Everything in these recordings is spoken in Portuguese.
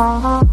Thank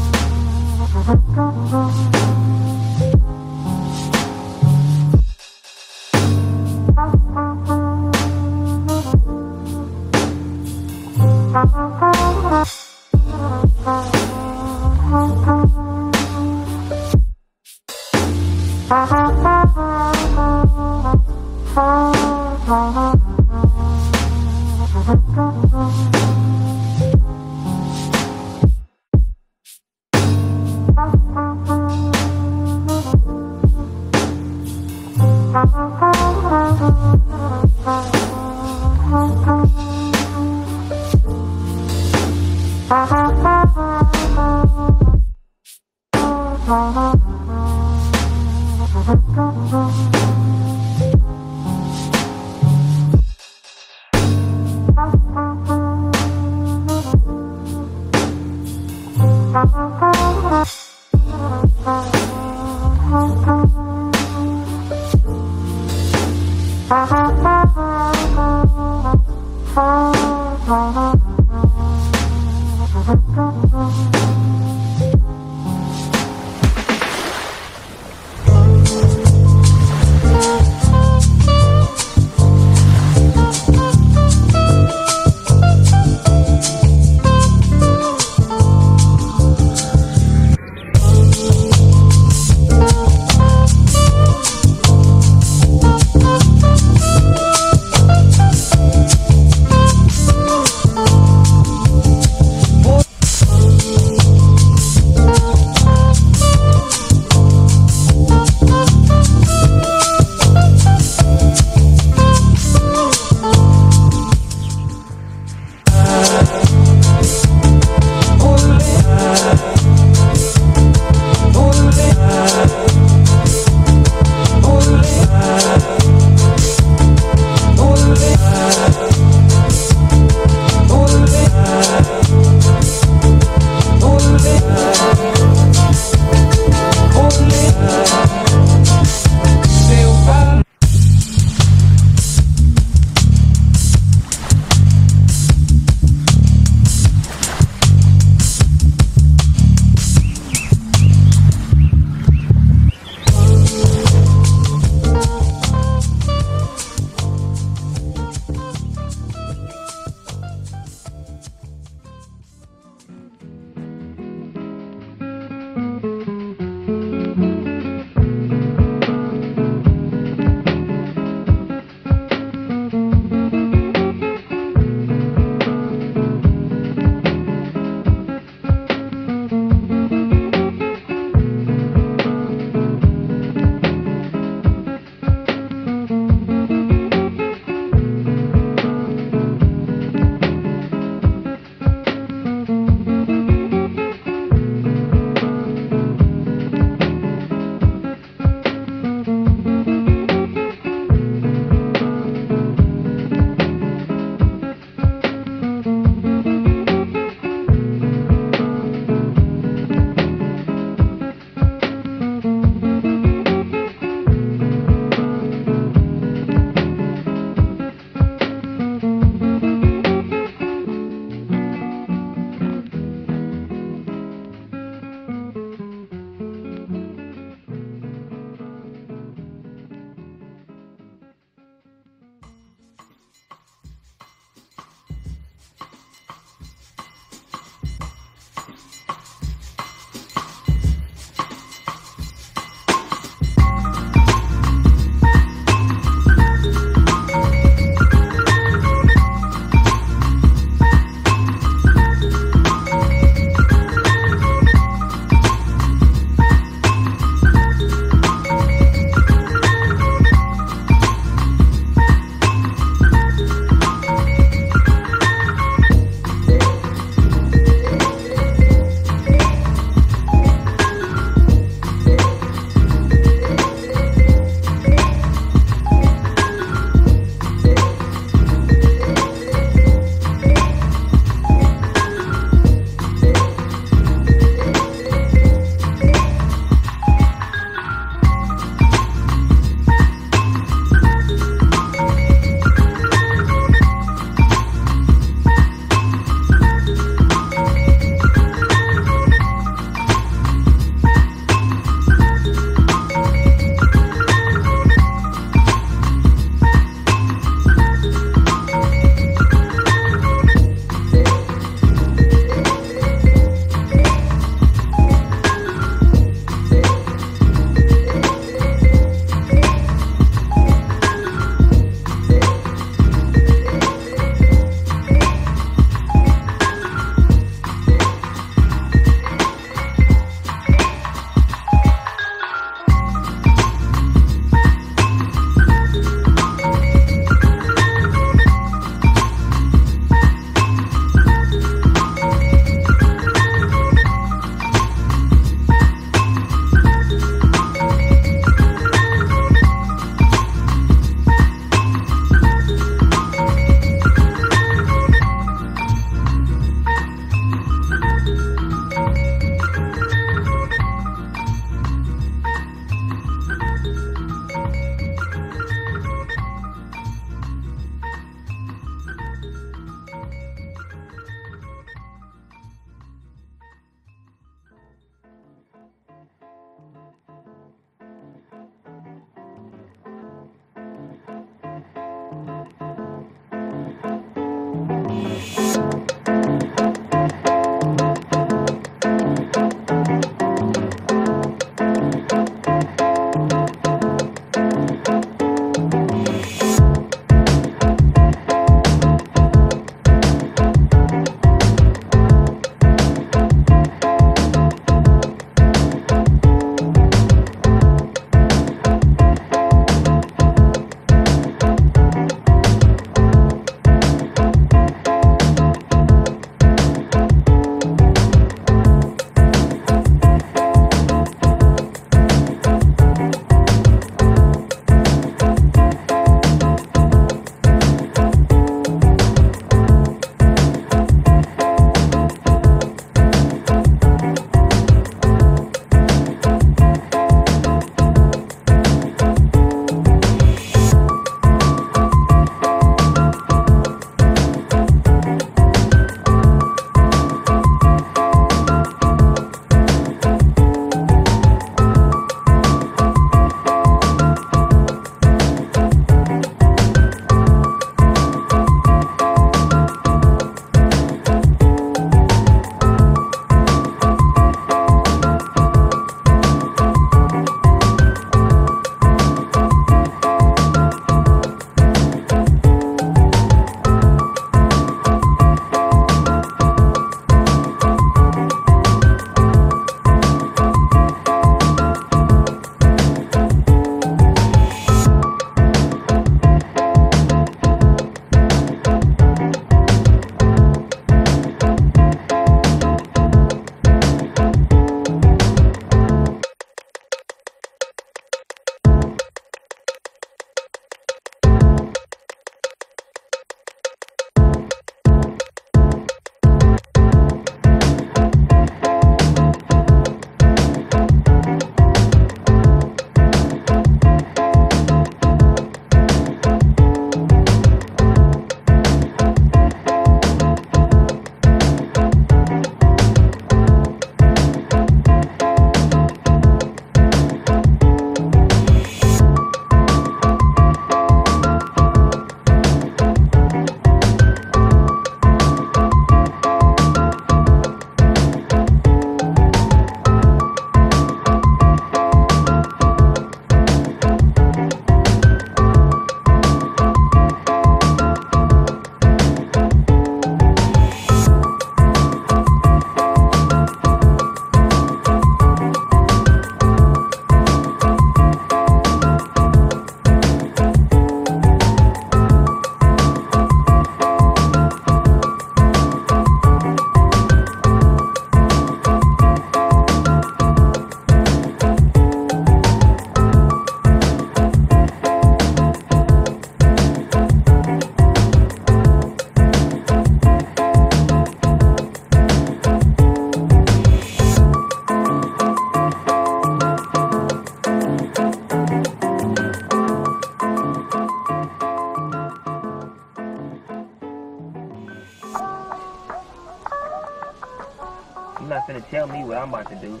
finna tell me what I'm about to do.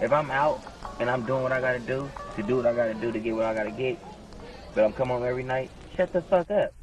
If I'm out and I'm doing what I gotta do to do what I gotta do to get what I gotta get, but I'm coming home every night, shut the fuck up.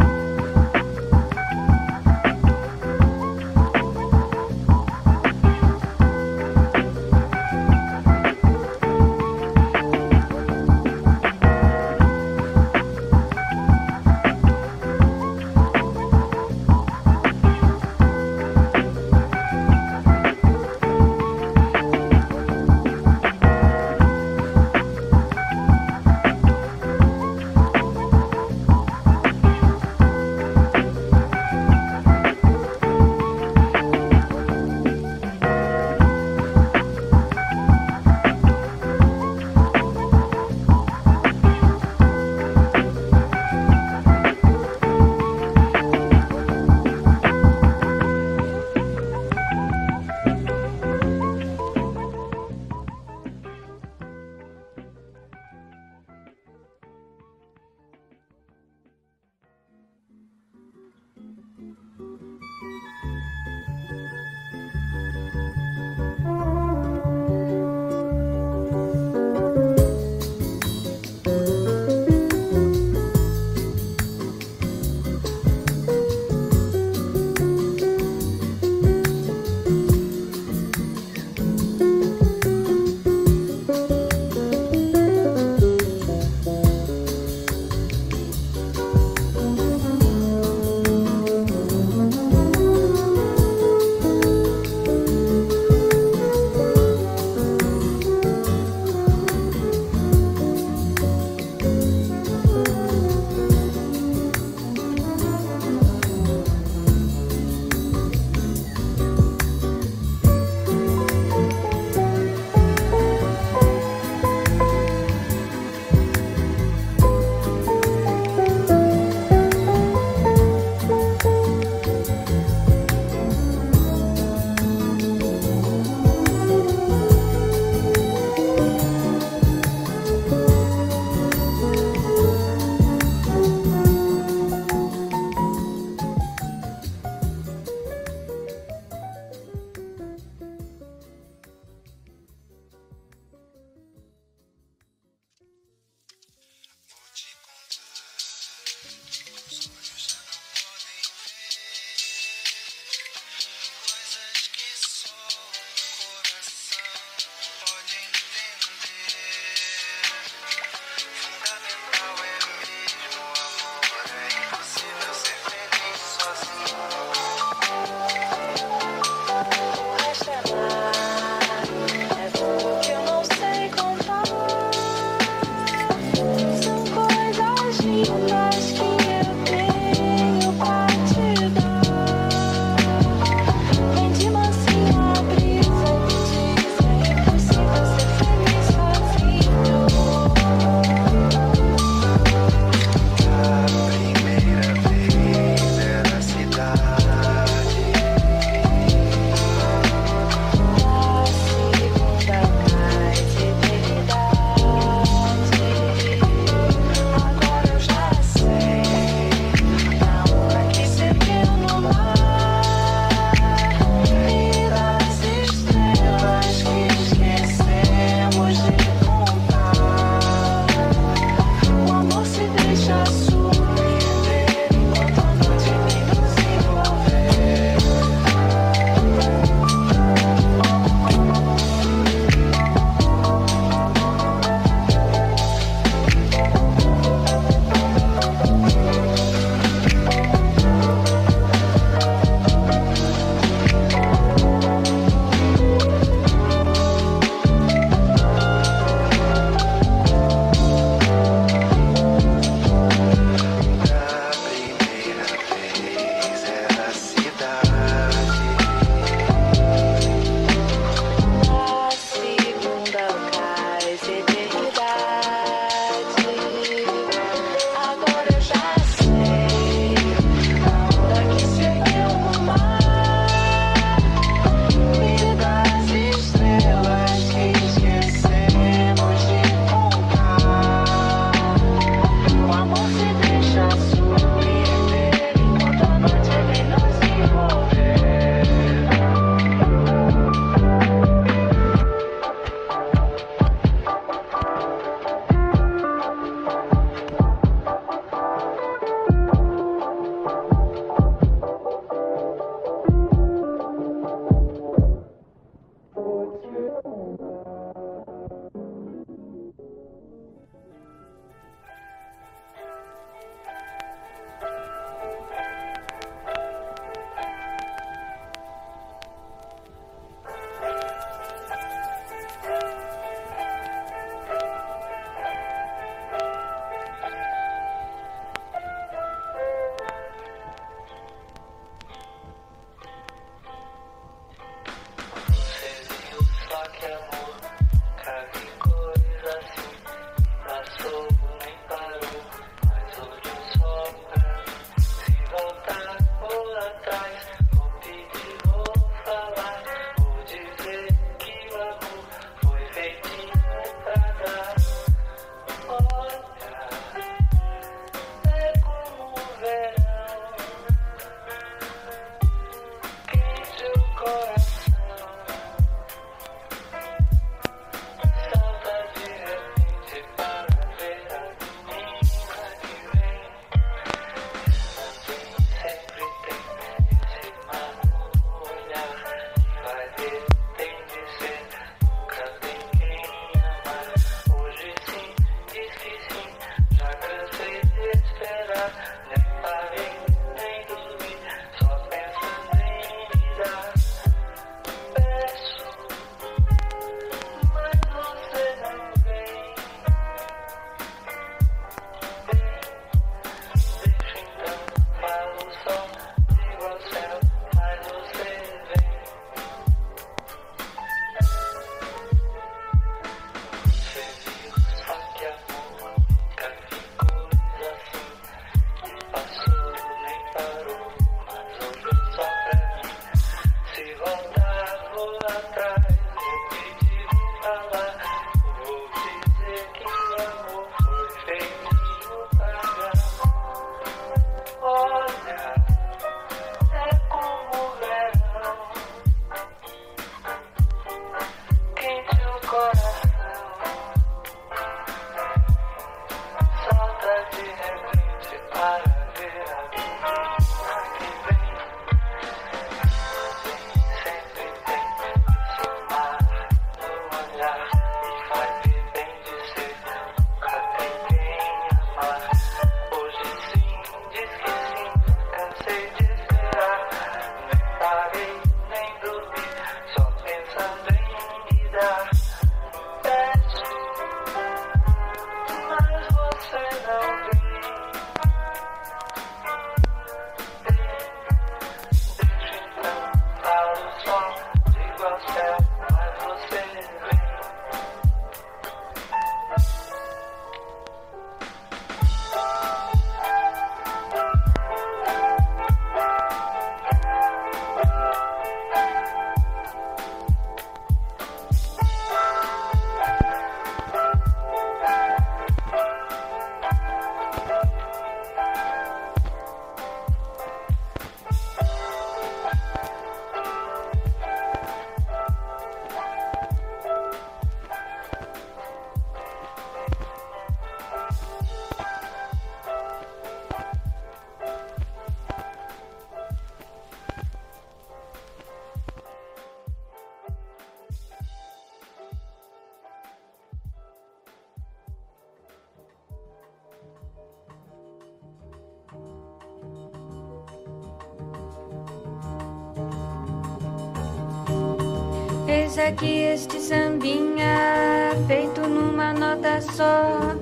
Eis aqui este sambinha feito numa nota só.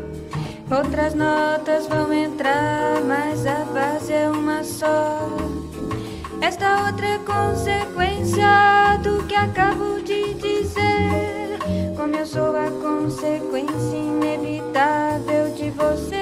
Outras notas vão entrar, mas a base é uma só. Esta outra é consequência do que acabo de dizer. Como eu sou a consequência inevitável de você.